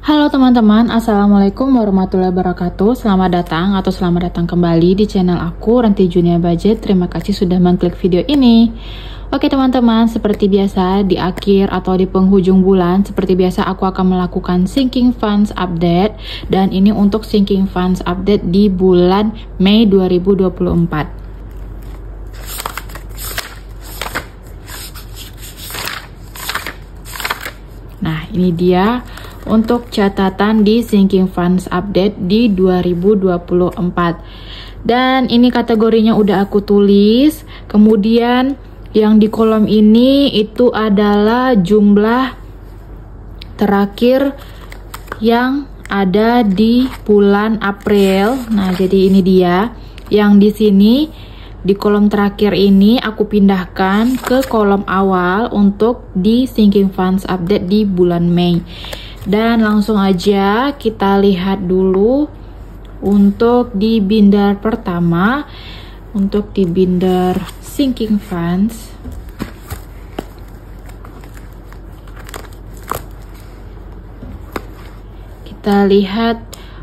Halo teman-teman, Assalamualaikum warahmatullahi wabarakatuh. Selamat datang atau selamat datang kembali di channel aku, Ranti Junia Budget Terima kasih sudah mengklik video ini. Oke teman-teman, seperti biasa di akhir atau di penghujung bulan Seperti biasa aku akan melakukan sinking funds update. Dan ini untuk sinking funds update di bulan Mei 2024 Nah, ini dia untuk catatan di Sinking Funds Update di 2024. Dan ini kategorinya udah aku tulis. Kemudian yang di kolom ini itu adalah jumlah terakhir yang ada di bulan April. Nah, jadi ini dia. Yang di sini di kolom terakhir ini aku pindahkan ke kolom awal untuk di Sinking Funds update di bulan Mei. Dan langsung aja kita lihat dulu untuk di binder pertama untuk di binder Sinking Funds. Kita lihat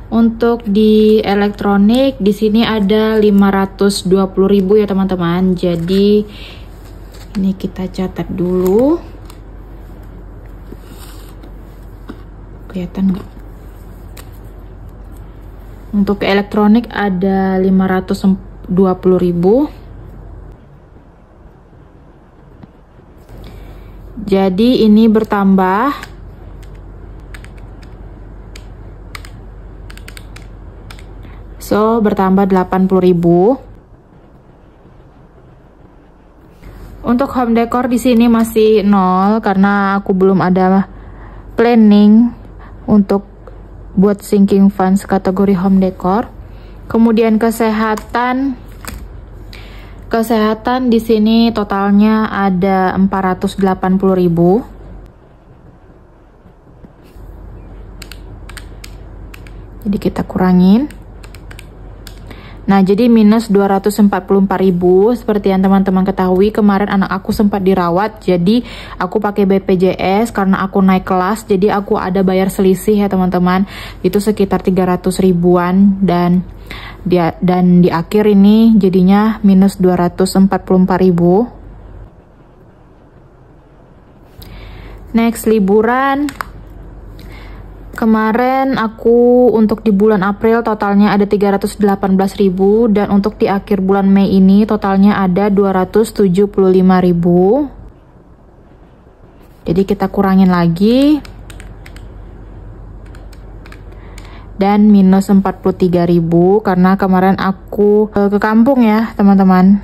untuk di elektronik di sini ada 520.000 ya teman-teman. Jadi ini kita catat dulu. Kelihatan nggak? Untuk elektronik ada 520.000. Jadi ini bertambah So, bertambah 80.000. Untuk home decor di sini masih nol karena aku belum ada planning untuk buat sinking funds kategori home decor. Kemudian kesehatan kesehatan di sini totalnya ada 480.000. Jadi kita kurangin. Nah, jadi minus 244.000 seperti yang teman-teman ketahui kemarin anak aku sempat dirawat. Jadi aku pakai BPJS karena aku naik kelas, jadi aku ada bayar selisih ya teman-teman. Itu sekitar 300 ribuan dan dia dan di akhir ini jadinya minus 244.000. Next liburan Kemarin aku untuk di bulan April totalnya ada 318.000 dan untuk di akhir bulan Mei ini totalnya ada 275.000. Jadi kita kurangin lagi. Dan minus 43.000 karena kemarin aku eh, ke kampung ya, teman-teman.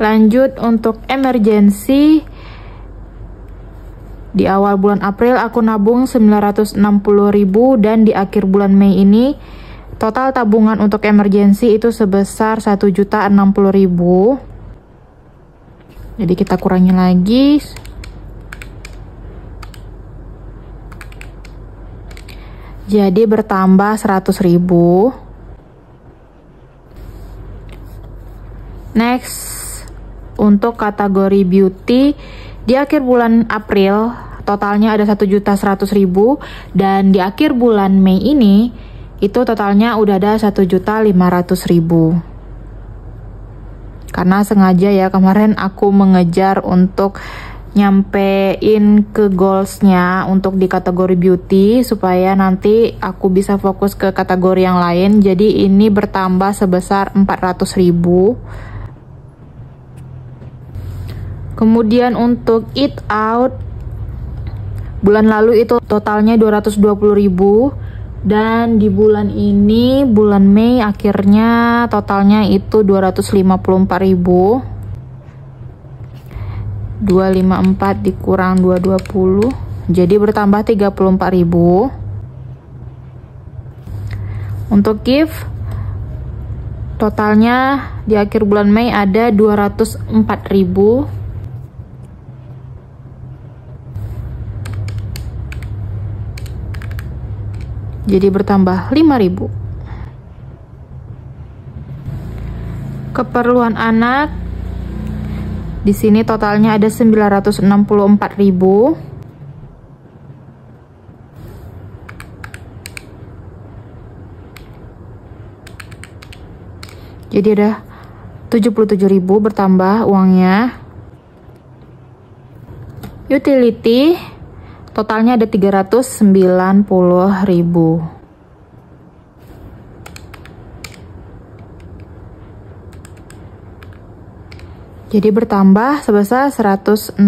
Lanjut untuk emergency di awal bulan April aku nabung 960.000 dan di akhir bulan Mei ini total tabungan untuk emergensi itu sebesar 1.060.000. Jadi kita kurangi lagi. Jadi bertambah 100.000. Next untuk kategori beauty di akhir bulan April totalnya ada 1.100.000 dan di akhir bulan Mei ini itu totalnya udah ada 1.500.000. Karena sengaja ya kemarin aku mengejar untuk nyampein ke goalsnya untuk di kategori beauty supaya nanti aku bisa fokus ke kategori yang lain. Jadi ini bertambah sebesar 400.000 Kemudian untuk eat out bulan lalu itu totalnya 220.000 dan di bulan ini bulan Mei akhirnya totalnya itu 254.000 254 dikurang 220 jadi bertambah 34.000 untuk gift totalnya di akhir bulan Mei ada 204.000 jadi bertambah 5000 keperluan anak di sini totalnya ada 964.000 jadi ada 77.000 bertambah uangnya. Utility totalnya ada 390.000. Jadi bertambah sebesar 161.000.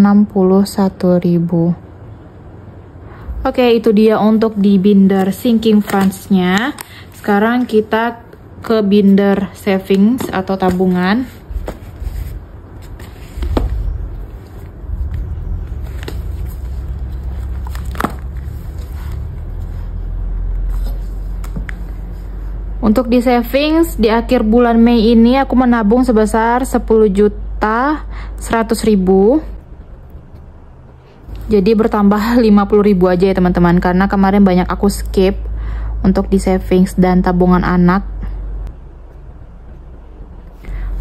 Oke, itu dia untuk di binder sinking funds-nya. Sekarang kita ke binder savings atau tabungan. Untuk di savings di akhir bulan Mei ini aku menabung sebesar 10 juta juta 100 ribu. Jadi bertambah 50 ribu aja ya teman-teman karena kemarin banyak aku skip untuk di savings dan tabungan anak.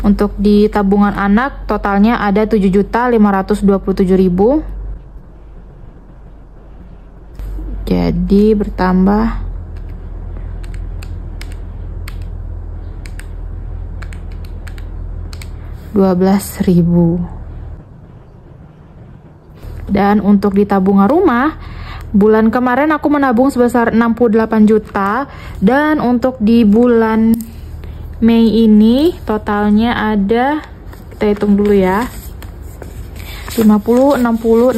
Untuk di tabungan anak totalnya ada 7 juta 527 ribu. Jadi bertambah 12.000 dan untuk di tabungan rumah bulan kemarin aku menabung sebesar 68 juta. Dan untuk di bulan Mei ini totalnya ada kita hitung dulu ya 50, 60,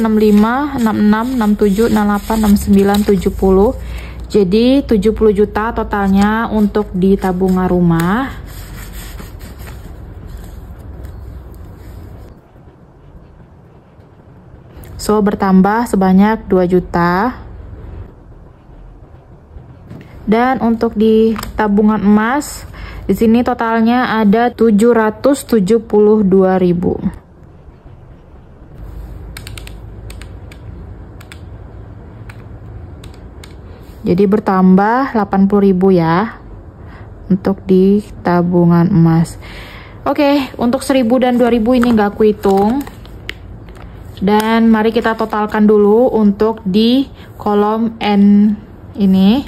65, 66, 67, 68, 69, 70 jadi 70 juta totalnya untuk di tabungan rumah So bertambah sebanyak 2 juta. Dan untuk di tabungan emas di sini totalnya ada 772.000. Jadi bertambah 80.000 ya untuk di tabungan emas. Oke, untuk 1000 dan 2000 ini nggak aku hitung. Dan mari kita totalkan dulu untuk di kolom N ini.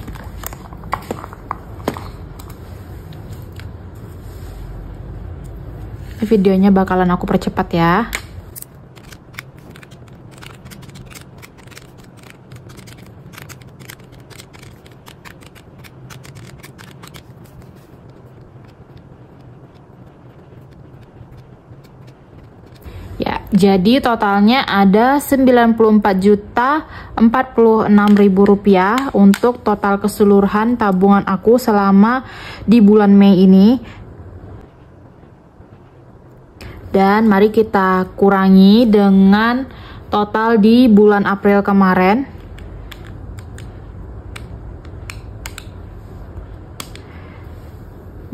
Videonya bakalan aku percepat ya. Jadi totalnya ada 94 juta 46 ribu rupiah untuk total keseluruhan tabungan aku selama di bulan Mei ini. Dan mari kita kurangi dengan total di bulan April kemarin.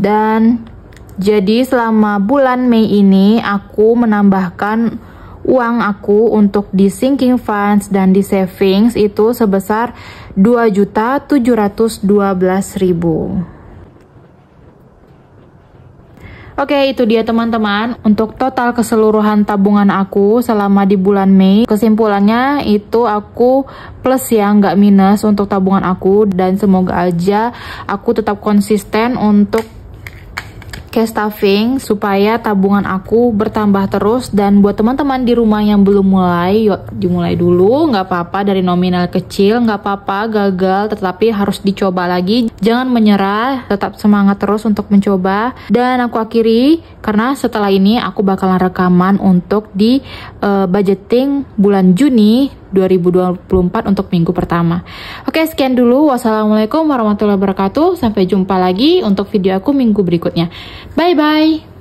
Dan jadi selama bulan Mei ini aku menambahkan uang aku untuk di sinking funds dan di savings itu sebesar 2.712.000. Oke, itu dia teman-teman untuk total keseluruhan tabungan aku selama di bulan Mei. Kesimpulannya itu aku plus ya, nggak minus untuk tabungan aku dan semoga aja aku tetap konsisten untuk cash stuffing supaya tabungan aku bertambah terus dan buat teman-teman di rumah yang belum mulai yuk dimulai dulu. Nggak apa-apa dari nominal kecil nggak apa-apa gagal tetapi harus dicoba lagi. Jangan menyerah tetap semangat terus untuk mencoba. Dan aku akhiri karena setelah ini aku bakalan rekaman untuk di uh, budgeting bulan Juni 2024 untuk minggu pertama. Oke, sekian dulu. Wassalamualaikum warahmatullahi wabarakatuh. Sampai jumpa lagi untuk video aku minggu berikutnya. Bye-bye.